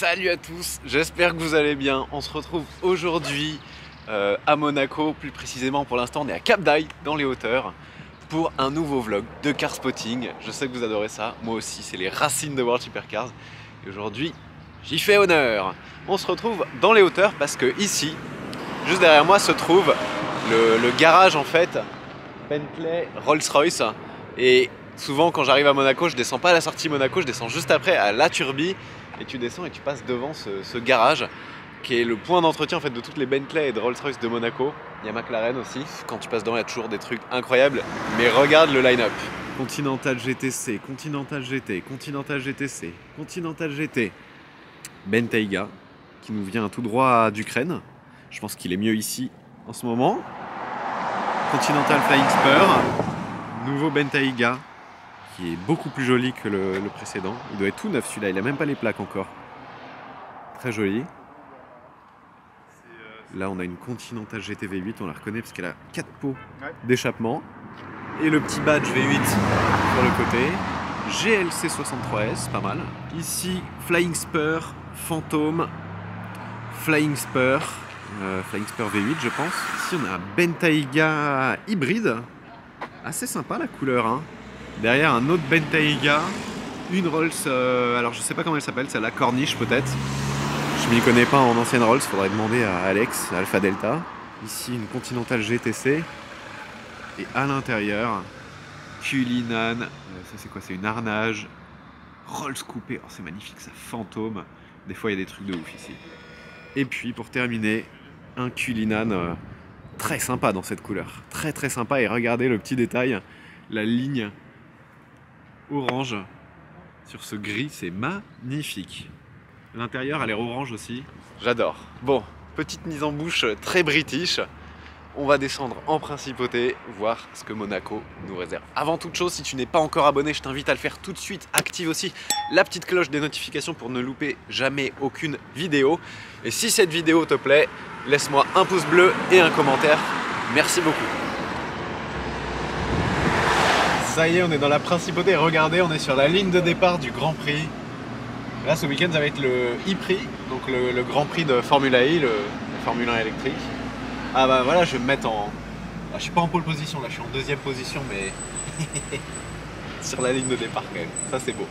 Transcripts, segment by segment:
Salut à tous, j'espère que vous allez bien. On se retrouve aujourd'hui euh, à Monaco, plus précisément pour l'instant on est à Cap d'Aille dans les hauteurs pour un nouveau vlog de car spotting. Je sais que vous adorez ça, moi aussi c'est les racines de World Hypercars. Et aujourd'hui j'y fais honneur. On se retrouve dans les hauteurs parce que ici, juste derrière moi se trouve le, le garage en fait Bentley Rolls-Royce et souvent quand j'arrive à Monaco je descends pas à la sortie Monaco, je descends juste après à La Turbie et tu descends et tu passes devant ce, garage qui est le point d'entretien en fait de toutes les Bentley et de Rolls-Royce de Monaco. Il y a McLaren aussi. Quand tu passes devant, il y a toujours des trucs incroyables. Mais regarde le line-up. Continental GTC, Continental GT, Continental GTC, Continental GT. Bentayga qui nous vient tout droit d'Ukraine. Je pense qu'il est mieux ici en ce moment. Continental Flying Spur. Nouveau Bentayga qui est beaucoup plus joli que le, le précédent. Il doit être tout neuf celui-là, il a même pas les plaques encore. Très joli. Là, on a une Continental GT V8, on la reconnaît parce qu'elle a 4 pots d'échappement. Et le petit badge V8 sur le côté. GLC 63S, pas mal. Ici, Flying Spur, Phantom, Flying Spur, euh, Flying Spur V8, je pense. Ici, on a un Bentayga hybride. Assez sympa la couleur. Hein. Derrière, un autre Bentayga. Une Rolls, euh, alors je sais pas comment elle s'appelle, c'est la Corniche peut-être. Je m'y connais pas en ancienne Rolls, faudrait demander à Alex, Alpha Delta. Ici une Continental GTC. Et à l'intérieur, Cullinan, euh, ça c'est quoi? C'est une Arnage. Rolls coupé, oh, c'est magnifique, ça fantôme. Des fois il y a des trucs de ouf ici. Et puis pour terminer, un Cullinan euh, très sympa dans cette couleur. Très très sympa et regardez le petit détail, la ligne orange sur ce gris, c'est magnifique. L'intérieur a l'air orange aussi. J'adore. Bon, petite mise en bouche très british. On va descendre en principauté, voir ce que Monaco nous réserve. Avant toute chose, si tu n'es pas encore abonné, je t'invite à le faire tout de suite. Active aussi la petite cloche des notifications pour ne louper jamais aucune vidéo. Et si cette vidéo te plaît, laisse-moi un pouce bleu et un commentaire. Merci beaucoup. Ça y est, on est dans la principauté. Regardez, on est sur la ligne de départ du Grand Prix. Là, ce week-end, ça va être le e-prix, donc le, Grand Prix de Formula E, le, Formule 1 électrique. Ah bah voilà, je vais me mettre en... Ah, je suis pas en pole position, là, je suis en deuxième position, mais... sur la ligne de départ quand même. Ça, c'est beau.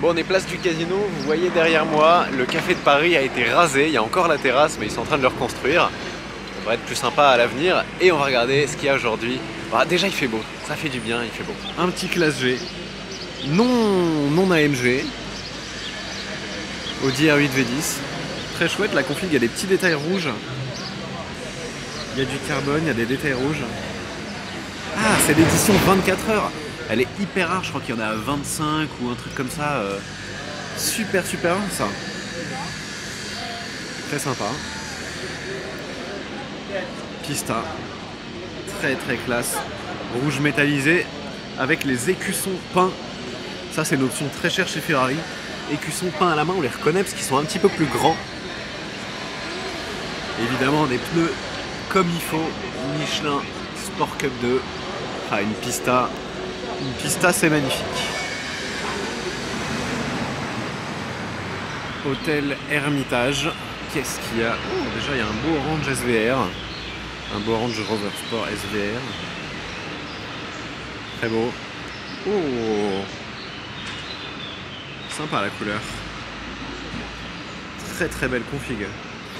Bon, on est place du casino. Vous voyez derrière moi, le café de Paris a été rasé. Il y a encore la terrasse, mais ils sont en train de le reconstruire. Ça devrait être plus sympa à l'avenir. Et on va regarder ce qu'il y a aujourd'hui. Bah, déjà, il fait beau. Ça fait du bien, il fait beau. Un petit classe G. Non, non AMG. Audi R8 V10. Très chouette, la config, il y a des petits détails rouges. Il y a du carbone, il y a des détails rouges. Ah, c'est l'édition 24 heures. Elle est hyper rare, je crois qu'il y en a 25 ou un truc comme ça. Euh, super, super rare ça. Très sympa. Pista. Très, très classe. Rouge métallisé avec les écussons peints. Ça, c'est une option très chère chez Ferrari écussons peints à la main, on les reconnaît parce qu'ils sont un petit peu plus grands. Évidemment des pneus comme il faut, Michelin Sport Cup 2. Ah, une pista, une pista c'est magnifique. Hôtel Hermitage, qu'est-ce qu'il y a? Oh, Déjà il y a un beau orange SVR, un beau orange Rover Sport SVR. Très beau. Oh Sympa la couleur. Très très belle config.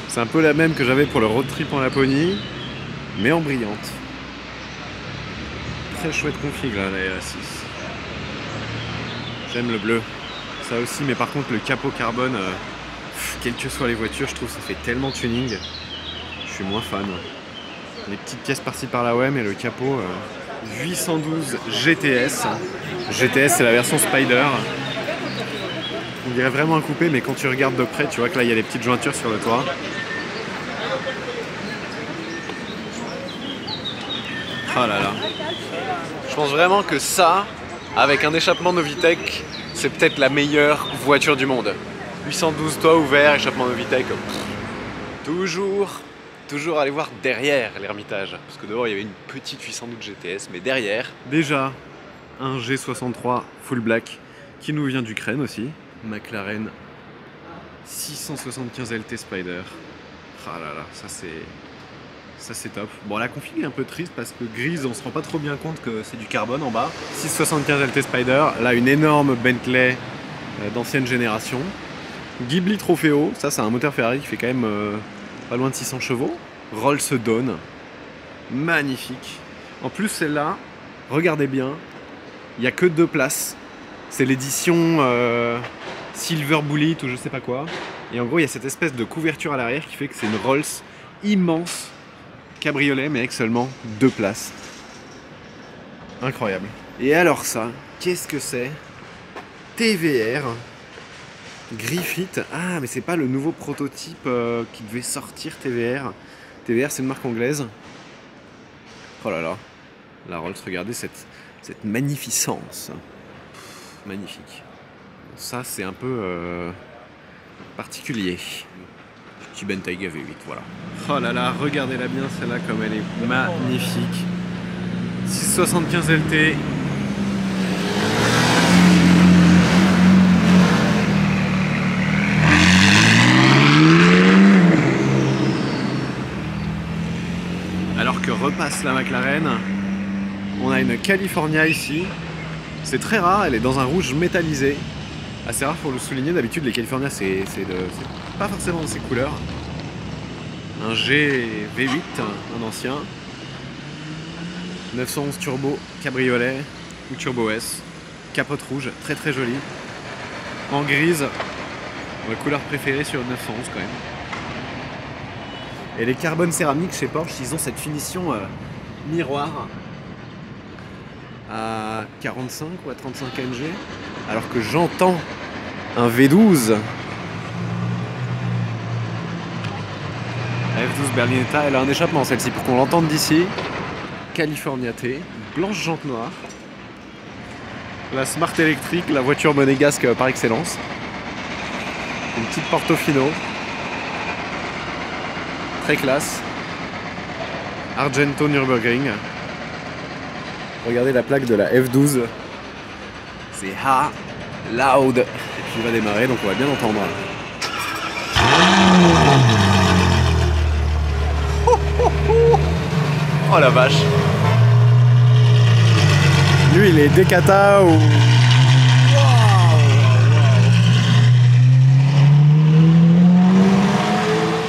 C'est un peu la même que j'avais pour le road trip en Laponie, mais en brillante. Très chouette config là, la 6 J'aime le bleu. Ça aussi, mais par contre le capot carbone, euh, quelles que soient les voitures, je trouve ça fait tellement tuning. Je suis moins fan. Les petites pièces par-ci par-là, ouais, mais le capot 812 GTS. GTS, c'est la version Spider. On dirait vraiment un coupé, mais quand tu regardes de près, tu vois que là, il y a les petites jointures sur le toit. Oh là là. Je pense vraiment que ça, avec un échappement Novitec, c'est peut-être la meilleure voiture du monde. 812 toit ouvert, échappement Novitec. Toujours, toujours aller voir derrière l'Ermitage. Parce que dehors, il y avait une petite 812 GTS, mais derrière... Déjà, un G63 full black qui nous vient d'Ukraine aussi. McLaren 675 LT Spider. Ah là là, ça c'est. Ça c'est top. Bon la config est un peu triste parce que grise on se rend pas trop bien compte que c'est du carbone en bas. 675 LT Spider, là une énorme Bentley euh, d'ancienne génération. Ghibli Trofeo, ça c'est un moteur Ferrari qui fait quand même euh, pas loin de 600 chevaux. Rolls Dawn, magnifique. En plus celle-là, regardez bien, il n'y a que deux places. C'est l'édition euh, Silver Bullet ou je sais pas quoi. Et en gros, il y a cette espèce de couverture à l'arrière qui fait que c'est une Rolls immense cabriolet, mais avec seulement deux places. Incroyable. Et alors ça, qu'est-ce que c'est? TVR Griffith. Ah, mais c'est pas le nouveau prototype euh, qui devait sortir TVR. TVR, c'est une marque anglaise. Oh là là. La Rolls, regardez cette, cette magnificence. magnifique. Ça, c'est un peu euh, particulier. Petit Bentayga V8, voilà. Oh là là, regardez-la bien, celle-là, comme elle est magnifique. 675 LT. Alors la McLaren, on a une California ici. C'est très rare, elle est dans un rouge métallisé. Assez rare pour le souligner, d'habitude les California c'est pas forcément dans ces couleurs. Un GV8, un ancien. 911 turbo cabriolet ou turbo S. Capote rouge, très très joli. En grise, ma couleur préférée sur 911 quand même. Et les carbones céramiques chez Porsche, ils ont cette finition euh, miroir à 45 ou à 35 kg, alors que j'entends un V12. La F12 Berlinetta, elle a un échappement celle-ci pour qu'on l'entende d'ici. California T, blanche jante noire. La Smart électrique, la voiture monégasque par excellence. Une petite Portofino. Très classe. Argento Nürburgring. Regardez la plaque de la F12. C'est Ha Loud. Et puis il va démarrer, donc on va bien entendre. Oh la vache. Lui il est décata ou.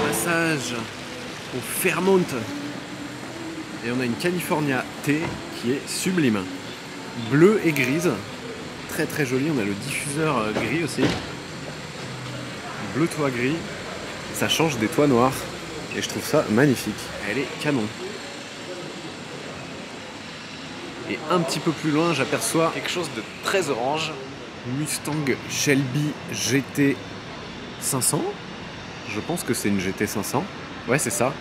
Passage au Fairmont. Et on a une California T qui est sublime. Bleu et grise. Très très joli. On a le diffuseur euh, gris aussi. Bleu toit gris. Ça change des toits noirs. Et je trouve ça magnifique. Elle est canon. Et un petit peu plus loin, j'aperçois quelque chose de très orange. Mustang Shelby GT 500. Je pense que c'est une GT 500. Ouais, c'est ça.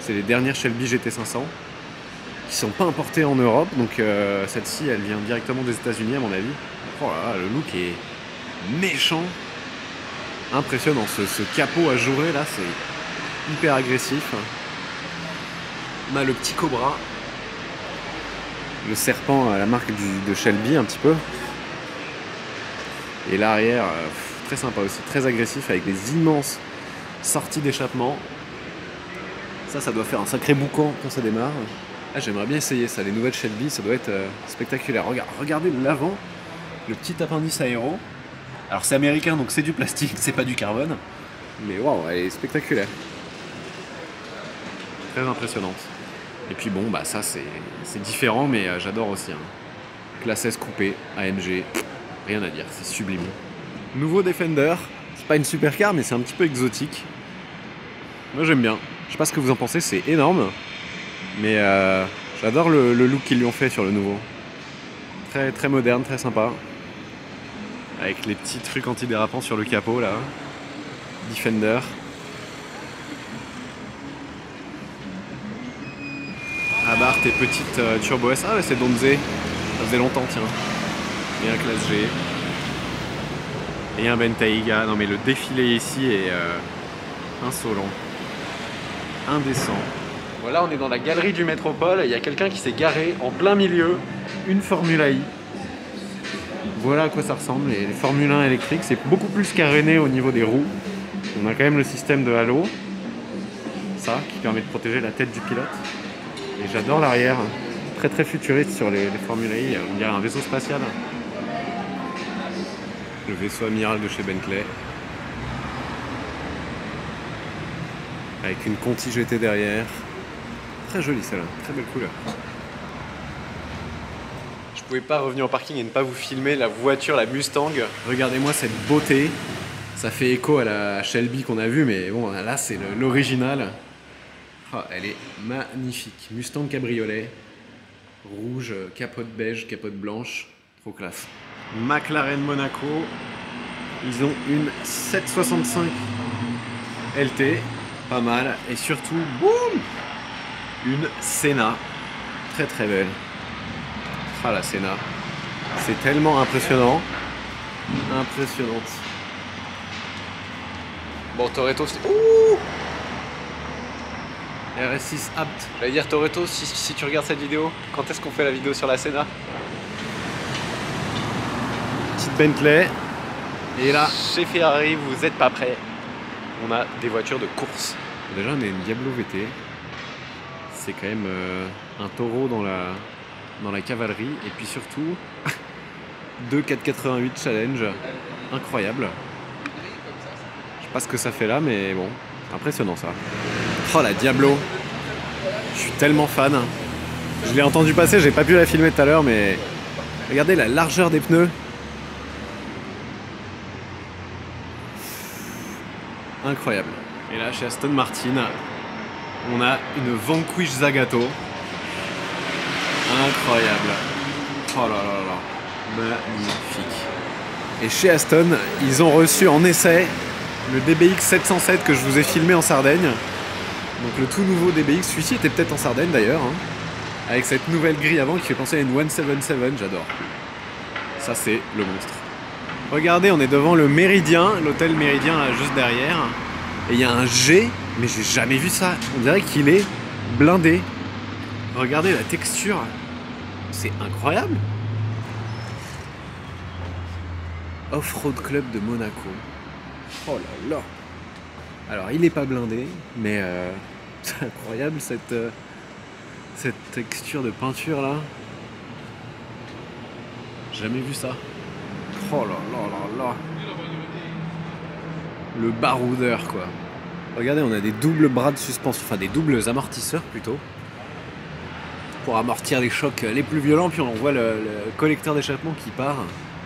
C'est les dernières Shelby GT 500 qui sont pas importées en Europe. Donc euh, celle-ci, elle vient directement des États-Unis à mon avis. Oh là là, le look est méchant. Impressionnant. Ce, capot ajouré là, c'est hyper agressif. On a le petit Cobra. Le serpent à la marque de Shelby un petit peu. Et l'arrière, euh, très sympa aussi, très agressif avec des immenses sorties d'échappement. Ça, ça doit faire un sacré boucan quand ça démarre. Ah, j'aimerais bien essayer ça, les nouvelles Shelby, ça doit être euh, spectaculaire. Regarde, regardez l'avant, le petit appendice aéro. Alors c'est américain, donc c'est du plastique, c'est pas du carbone. Mais waouh, elle est spectaculaire. Très impressionnante. Et puis bon, bah ça c'est différent, mais euh, j'adore aussi. Hein. Classe S coupé, AMG, rien à dire, c'est sublime. Nouveau Defender, c'est pas une supercar, mais c'est un petit peu exotique. Moi j'aime bien. Je sais pas ce que vous en pensez, c'est énorme. Mais euh, j'adore le, look qu'ils lui ont fait sur le nouveau. Très, très moderne, très sympa. Avec les petits trucs antidérapants sur le capot là. Defender. Abarth et petite euh, Turbo S. Ah ouais, c'est Donze. Ça faisait longtemps, tiens. Et un classe G. Et un Bentayga. Non mais le défilé ici est euh, insolent. Indécent. Voilà, on est dans la galerie du Métropole. Il y a quelqu'un qui s'est garé en plein milieu. Une Formula I. Voilà à quoi ça ressemble. Les, Formule 1 électriques, c'est beaucoup plus caréné au niveau des roues. On a quand même le système de halo, ça, qui permet de protéger la tête du pilote. Et j'adore l'arrière, très très futuriste sur les, les Formule I, on dirait un vaisseau spatial. Le vaisseau amiral de chez Bentley. Avec une Conti GT derrière. Très jolie celle-là, très belle couleur. Je pouvais pas revenir en parking et ne pas vous filmer la voiture, la Mustang. Regardez-moi cette beauté. Ça fait écho à la Shelby qu'on a vue, mais bon, là c'est l'original. Oh, elle est magnifique. Mustang cabriolet. Rouge, capote beige, capote blanche. Trop classe. McLaren Monaco. Ils ont une 765 LT. Pas mal. Et surtout, boum Une Senna. Très très belle. Ah la Senna. C'est tellement impressionnant. Impressionnante. Bon, Toretto, c'est. Ouh RS6 apte. J'allais dire Toretto, si, si, tu regardes cette vidéo, quand est-ce qu'on fait la vidéo sur la Senna Petite Bentley. Et là, chez Ferrari, vous n'êtes pas prêts. On a des voitures de course. Déjà, on a une Diablo VT. C'est quand même euh, un taureau dans la, dans la cavalerie. Et puis surtout, deux 488 challenge. Incroyable. Je sais pas ce que ça fait là, mais bon, impressionnant ça. Oh la Diablo Je suis tellement fan. Je l'ai entendu passer, j'ai pas pu la filmer tout à l'heure, mais regardez la largeur des pneus. Incroyable. Et là, chez Aston Martin, on a une Vanquish Zagato. Incroyable. Oh là là là. Magnifique. Et chez Aston, ils ont reçu en essai le DBX 707 que je vous ai filmé en Sardaigne. Donc le tout nouveau DBX, celui-ci était peut-être en Sardaigne d'ailleurs, hein. avec cette nouvelle grille avant qui fait penser à une 177, j'adore. Ça c'est le monstre. Regardez, on est devant le Méridien, l'hôtel Méridien là juste derrière. Et il y a un G, mais j'ai jamais vu ça. On dirait qu'il est blindé. Regardez la texture. C'est incroyable. Off-Road Club de Monaco. Oh là là. Alors il n'est pas blindé, mais euh, c'est incroyable cette, euh, cette texture de peinture là. Jamais vu ça. Oh là là là là. Le baroudeur quoi. Regardez, on a des doubles bras de suspension, enfin des doubles amortisseurs plutôt. Pour amortir les chocs les plus violents. Puis on voit le, le collecteur d'échappement qui part,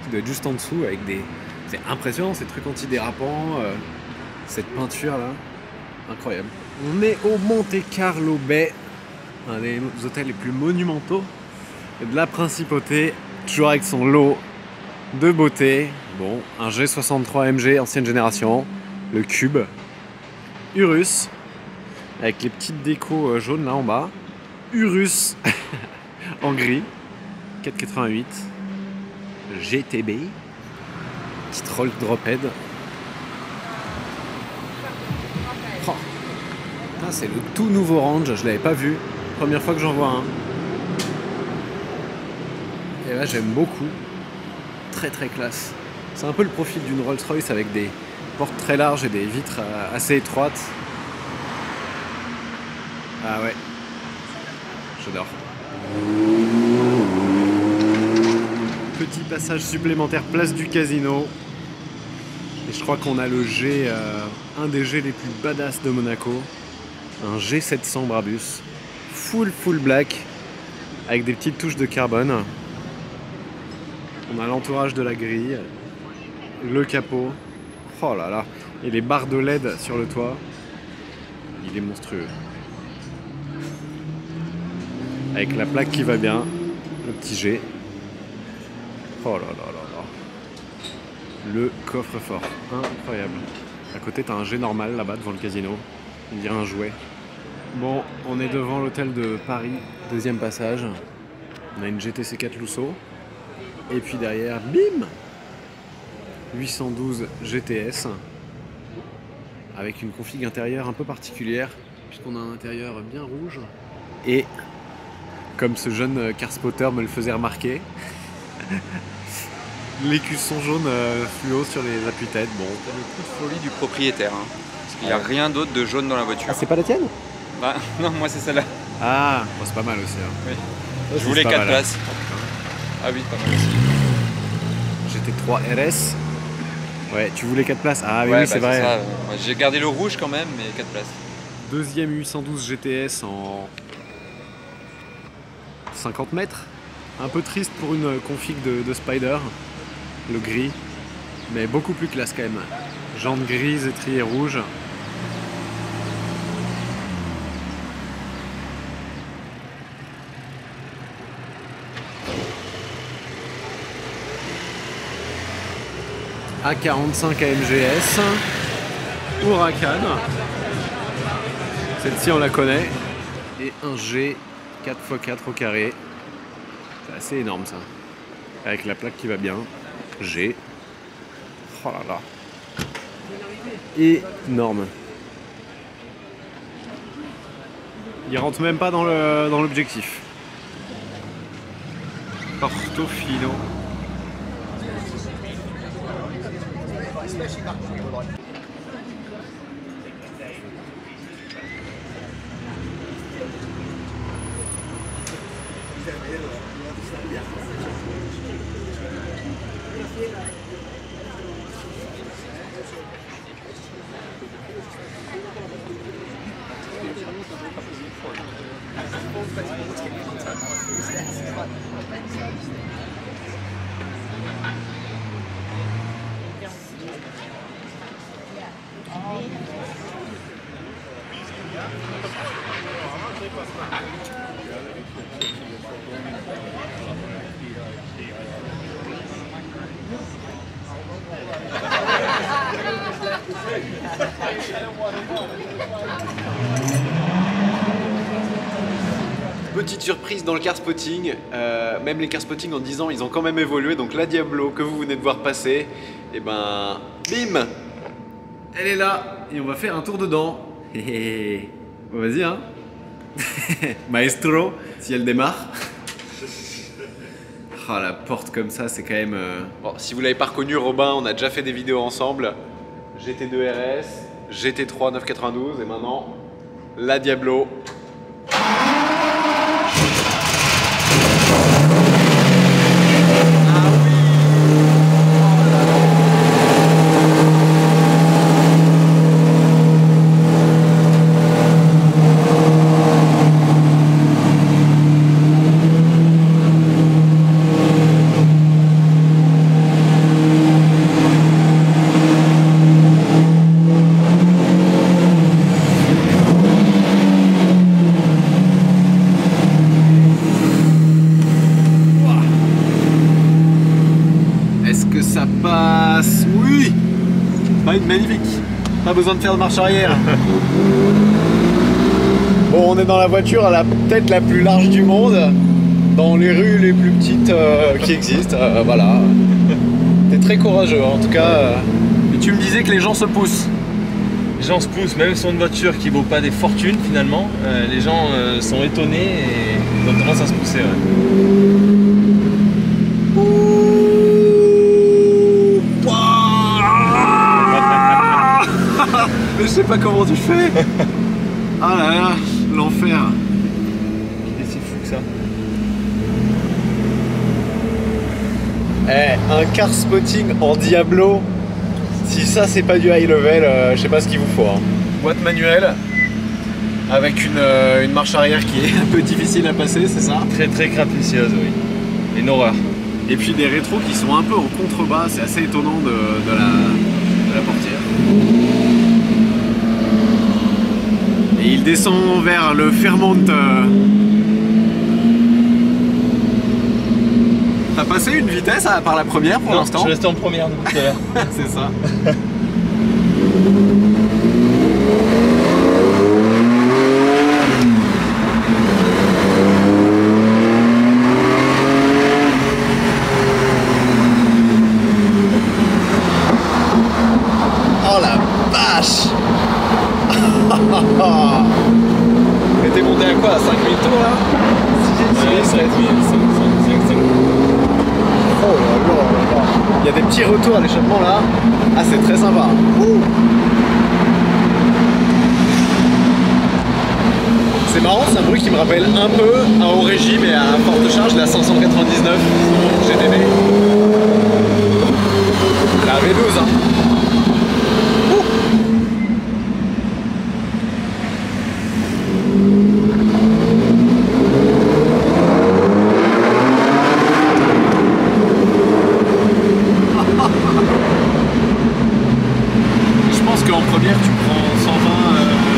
qui doit être juste en dessous avec des. C'est impressionnant ces trucs antidérapants, euh, cette peinture là. Incroyable. On est au Monte Carlo Bay, un des hôtels les plus monumentaux de la principauté, toujours avec son lot de beauté. Bon, un G63 MG ancienne génération, le Cube, Urus, avec les petites décos euh, jaunes là en bas, Urus en gris, 488, GTB, petite roll drophead. Oh. C'est le tout nouveau range, je l'avais pas vu, première fois que j'en vois un. Et là j'aime beaucoup, très très classe. C'est un peu le profil d'une Rolls Royce avec des très larges et des vitres euh, assez étroites. Ah ouais, j'adore. Petit passage supplémentaire, place du casino. Et je crois qu'on a le G, euh, un des G les plus badass de Monaco. Un G700 Brabus. Full full black. Avec des petites touches de carbone. On a l'entourage de la grille. Le capot. Oh là là. Et les barres de LED sur le toit. Il est monstrueux. Avec la plaque qui va bien. Le petit G. Oh là là là là. Le coffre-fort. Incroyable. À côté, t'as un G normal là-bas devant le casino. On dirait un jouet. Bon, on est devant l'hôtel de Paris, deuxième passage. On a une GTC 4 Lousseau. Et puis derrière, bim 812 GTS. Avec une config intérieure un peu particulière, puisqu'on a un intérieur bien rouge. Et comme ce jeune car spotter me le faisait remarquer, Les cuissons jaunes euh, fluo sur les appuis-têtes, bon. C'est le coup de folie du propriétaire. hein. Parce qu'il n'y a rien d'autre de jaune dans la voiture. Ah, c'est pas la tienne? Bah, non, moi c'est celle-là. Ah, bon, c'est pas mal aussi. hein. Oui. Ça, Je voulais pas 4 mal. places. Ah oui, pas mal aussi. GT3 RS. Ouais, tu voulais 4 places. Ah oui, Ouais, oui, c'est bah, vrai. J'ai gardé le rouge quand même, mais 4 places. Deuxième 812 GTS en 50 mètres. Un peu triste pour une config de, de Spider, le gris, mais beaucoup plus classe quand même. Jantes grises, étriers rouges. A45 AMGS, Huracan. Celle-ci on la connaît. Et un G 4x4 au carré. C'est assez énorme ça. Avec la plaque qui va bien. G. Oh là là. Énorme. Il rentre même pas dans le dans l'objectif. Portofino. Petite surprise dans le car spotting, euh, même les car spotting en 10 ans ils ont quand même évolué, donc la Diablo que vous venez de voir passer, et ben bim Elle est là, et on va faire un tour dedans. Vas-y hein Maestro, si elle démarre. Ah la porte comme ça c'est quand même... euh, Bon, si vous l'avez pas reconnu Robin, on a déjà fait des vidéos ensemble. GT2 RS, GT3 992 et maintenant la Diablo. Est-ce que ça passe Oui Pas une magnifique. Pas besoin de faire de marche arrière. bon, on est dans la voiture à la tête la plus large du monde, dans les rues les plus petites euh, qui existent. euh, voilà. T'es très courageux en tout cas. euh. Et tu me disais que les gens se poussent. Les gens se poussent, même sur une voiture qui vaut pas des fortunes finalement. euh, les gens euh, sont étonnés et ils ont tendance à se pousser. ouais. Mais je sais pas comment tu fais. Ah là là, l'enfer. C'est si fou que ça. Eh, un car spotting en Diablo, si ça c'est pas du high level, euh, je sais pas ce qu'il vous faut. hein. Boîte manuelle, avec une, euh, une marche arrière qui est un peu difficile à passer, c'est ça? Très très capricieuse, oui. Une horreur. Et puis des rétros qui sont un peu en contrebas, c'est assez étonnant de, de la, de la portière. Il descend vers le Fairmont. euh. T'as passé une vitesse à part la première pour l'instant je suis resté en première depuis tout à l'heure. C'est ça. Oh la vache Et t'es monté à quoi À 5000 tours là Ouais, ça va être mieux, ça- ça- ça- ça- Oh là là là là. Il y a des petits retours à l'échappement là. Ah, c'est très sympa. Ouh. C'est marrant, c'est un bruit qui me rappelle un peu un haut régime et à forte charge, la 599 GTB. La V12 hein. Ouh. Je pense qu'en première tu prends 120 euh,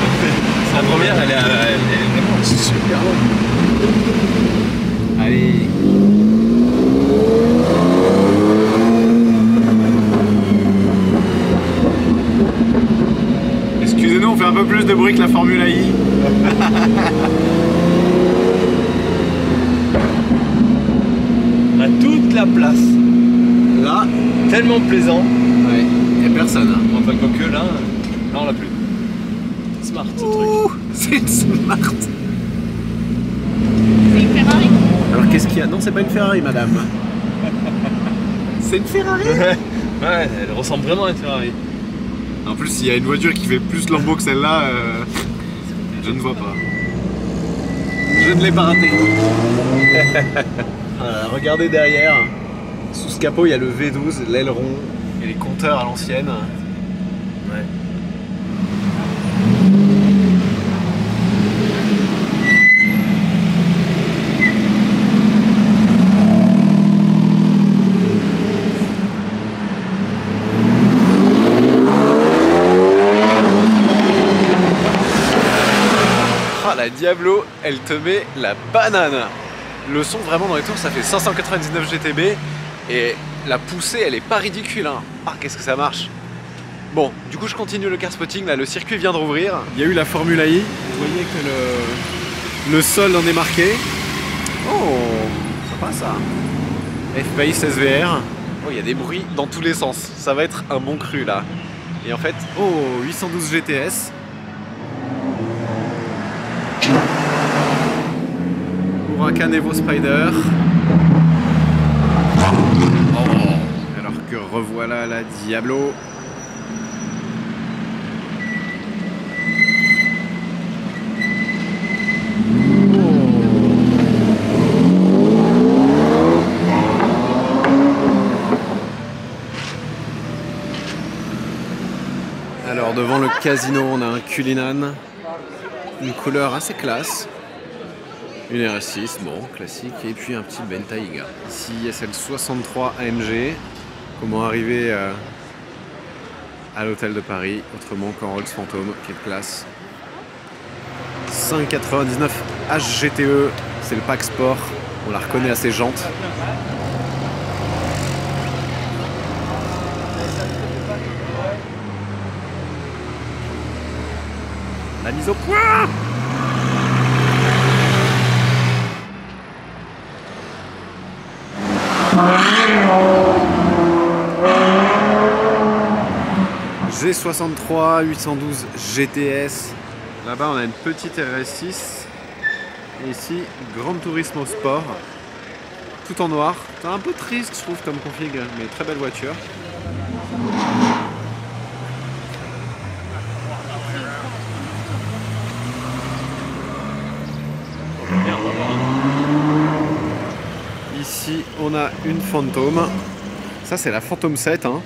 La première, elle est, elle est vraiment super longue. Allez. Excusez-nous, on fait un peu plus de bruit que la Formule I. On a toute la place. Là, Tellement plaisant. ouais, y a personne. hein. Enfin, quoique là, là on l'a plus. Smart ce truc. C'est une Smart. C'est une Ferrari. Alors qu'est-ce qu'il y a? Non, c'est pas une Ferrari, madame. c'est une Ferrari? Ouais, elle ressemble vraiment à une Ferrari. En plus, s'il y a une voiture qui fait plus lambeau que celle-là, euh, je ne vois pas. Je ne l'ai pas raté. Voilà, regardez derrière. Sous ce capot, il y a le V12, l'aileron et les compteurs à l'ancienne. Ouais. Ah, la Diablo, elle te met la banane. Le son vraiment dans les tours, ça fait 599 GTB et la poussée, elle est pas ridicule. Hein. Ah, qu'est-ce que ça marche. Bon, du coup, je continue le car spotting. Là, le circuit vient de rouvrir. Il y a eu la Formule I. Vous voyez que le, le sol en est marqué. Oh, sympa ça. F-Pace SVR. Oh, il y a des bruits dans tous les sens. Ça va être un bon cru là. Et en fait, oh, 812 GTS. Huracan Evo Spider. Alors que revoilà la Diablo. Alors devant le casino, on a un Cullinan, une couleur assez classe. Une RS6, bon, classique, et puis un petit Bentayga. Ici, SL63 AMG. Comment arriver euh, à l'hôtel de Paris, autrement qu'en Rolls Phantom, quelle classe. 5,99 HGTE, c'est le pack sport, on la reconnaît à ses jantes. La mise au point G63 812 GTS. Là-bas, on a une petite RS6. Et ici, Grand Turismo Sport. Tout en noir. C'est un peu triste, je trouve, comme config, mais très belle voiture. Ici, on a une Phantom. Ça, c'est la Phantom 7. hein.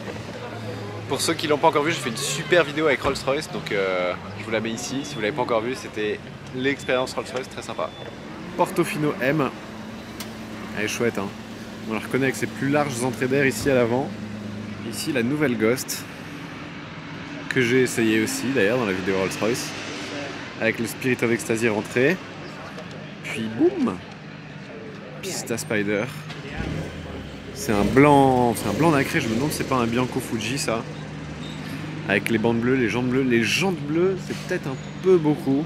Pour ceux qui l'ont pas encore vu, j'ai fait une super vidéo avec Rolls-Royce, donc euh, je vous la mets ici. Si vous l'avez pas encore vu, c'était l'expérience Rolls-Royce, très sympa. Portofino M. Elle est chouette, hein. On la reconnaît avec ses plus larges entrées d'air ici à l'avant. Ici, la nouvelle Ghost, que j'ai essayé aussi d'ailleurs dans la vidéo Rolls-Royce, avec le Spirit of Ecstasy rentré. Puis boum Pista Spider. C'est un blanc, c'est un blanc nacré. Je me demande si c'est pas un Bianco Fuji ça. Avec les bandes bleues, les jantes bleues. Les jantes bleues, c'est peut-être un peu beaucoup.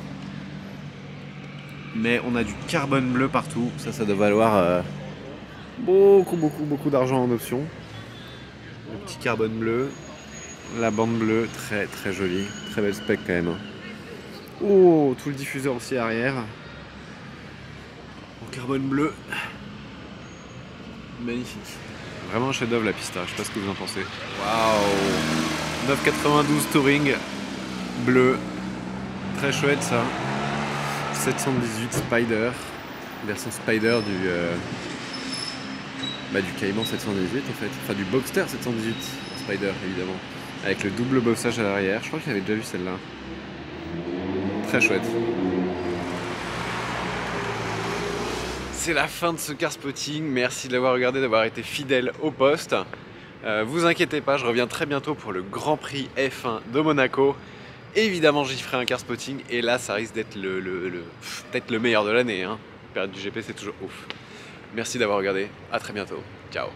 Mais on a du carbone bleu partout. Ça, ça doit valoir euh, beaucoup, beaucoup, beaucoup d'argent en option. Le petit carbone bleu. La bande bleue, très, très jolie. Très belle spec quand même. hein. Oh, tout le diffuseur aussi arrière. En carbone bleu. Magnifique. Vraiment un chef-d'œuvre la pista, je sais pas ce que vous en pensez. Waouh 992 Touring bleu. Très chouette ça. 718 Spider. Version Spider du. Euh, bah, du Cayman 718 en fait. Enfin du Boxster 718 Spider évidemment. Avec le double bossage à l'arrière. Je crois que j'avais déjà vu celle-là. Très chouette. C'est la fin de ce car spotting. Merci de l'avoir regardé, d'avoir été fidèle au poste. Euh, vous inquiétez pas, je reviens très bientôt pour le Grand Prix F1 de Monaco. Évidemment, j'y ferai un car spotting et là, ça risque d'être le, peut-être le meilleur de l'année. Hein. Période du GP, c'est toujours ouf. Merci d'avoir regardé. À très bientôt. Ciao.